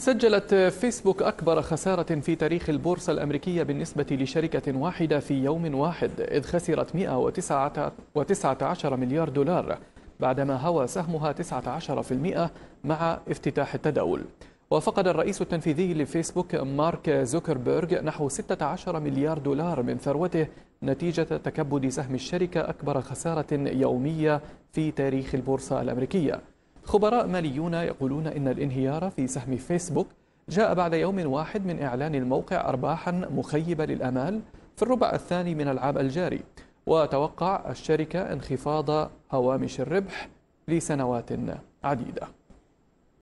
سجلت فيسبوك أكبر خسارة في تاريخ البورصة الأمريكية بالنسبة لشركة واحدة في يوم واحد إذ خسرت 119 مليار دولار بعدما هوى سهمها 19% مع افتتاح التداول. وفقد الرئيس التنفيذي لفيسبوك مارك زوكربيرغ نحو 16 مليار دولار من ثروته نتيجة تكبد سهم الشركة أكبر خسارة يومية في تاريخ البورصة الأمريكية. خبراء ماليون يقولون إن الانهيار في سهم فيسبوك جاء بعد يوم واحد من إعلان الموقع أرباحا مخيبة للأمال في الربع الثاني من العام الجاري وتوقع الشركة انخفاض هوامش الربح لسنوات عديدة.